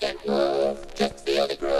can move, just feel the groove.